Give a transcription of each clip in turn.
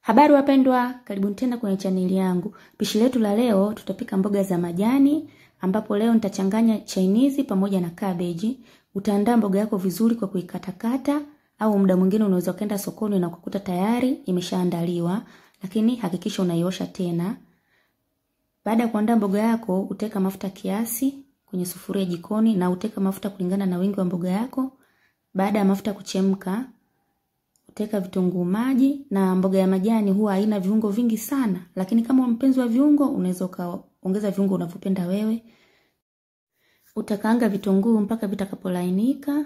Habari wapendwa, karibuni tena kwenye chaneli yangu. Pishi letu la leo tutapika mboga za majani ambapo leo nitachanganya chainizi pamoja na cabbage. Utaandaa mboga yako vizuri kwa kuikatakata au muda mwingine unaweza kwenda sokoni na kukuta tayari imeshaandaliwa, lakini hakikisha unaiosha tena. Baada ya kuandaa mboga yako, uteka mafuta kiasi kwenye sufuria jikoni na uteka mafuta kulingana na wingi wa mboga yako. Baada ya mafuta kuchemka, utaweka vitunguu maji na mboga ya majani huwa haina viungo vingi sana, lakini kama mpenzi wa viungo unaweza ukaongeza viungo unavyopenda wewe. Utakaanga vitunguu mpaka vitakapolainika.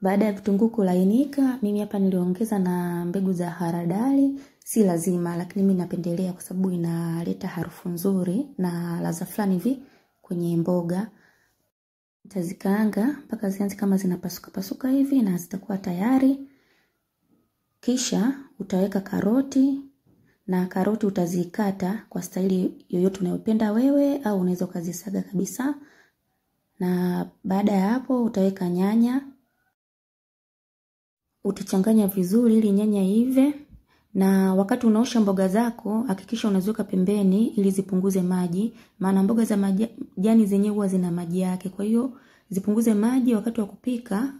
Baada ya vitunguu kulainika, mimi hapa niliongeza na mbegu za haradali, si lazima, lakini mimi napendelea kwa sababu inaleta harufu nzuri na ladha fulani hivi kwenye mboga. Utazikaanga mpaka zianze kama zinapasuka pasuka hivi na zitakuwa tayari. Kisha utaweka karoti na karoti utazikata kwa staili yoyote unayopenda wewe au unaweza ukazisaga kabisa. Na baada ya hapo utaweka nyanya. Utachanganya vizuri ili nyanya ive na wakati unaosha mboga zako hakikisha unaziweka pembeni ili zipunguze maji, maana mboga za majani zenye huwa zina maji yake. Kwa hiyo zipunguze maji wakati wa kupika,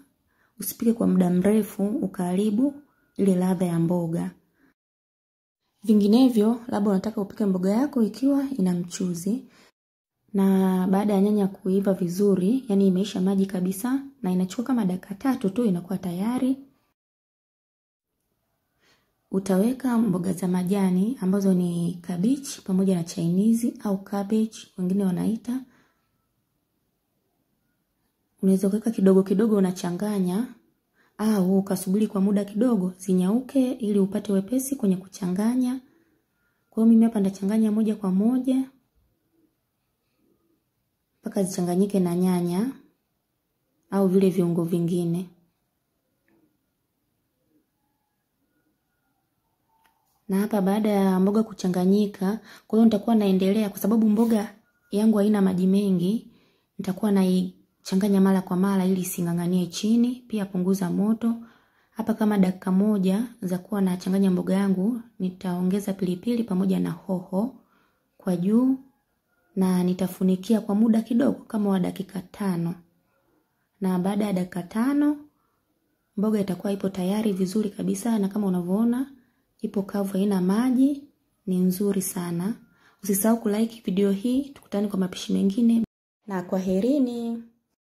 usipike kwa muda mrefu ukaharibu ile ladha ya mboga. Vinginevyo, labda unataka upike mboga yako ikiwa ina mchuzi. Na baada ya nyanya kuiva vizuri, yani imeisha maji kabisa na inachukua kama dakika tatu tu inakuwa tayari. Utaweka mboga za majani ambazo ni kabichi pamoja na chainizi au cabbage wengine wanaita. Unaweza kuweka kidogo kidogo unachanganya au ukasubiri kwa muda kidogo zinyauke ili upate wepesi kwenye kuchanganya. Kwa hiyo mimi hapa ndachanganya moja kwa moja mpaka zichanganyike na nyanya au vile viungo vingine. Na hapa baada ya mboga kuchanganyika, kwa hiyo nitakuwa naendelea kwa sababu mboga yangu haina maji mengi, nitakuwa naichanganya mara kwa mara ili ising'ang'anie chini, pia punguza moto. Hapa kama dakika moja za kuwa nachanganya mboga yangu, nitaongeza pilipili pamoja na hoho kwa juu na nitafunikia kwa muda kidogo kama wa dakika tano. Na baada ya dakika tano mboga itakuwa ipo tayari vizuri kabisa na kama unavyoona ipo kavu, haina maji, ni nzuri sana. Usisahau kulike video hii, tukutane kwa mapishi mengine na kwaherini.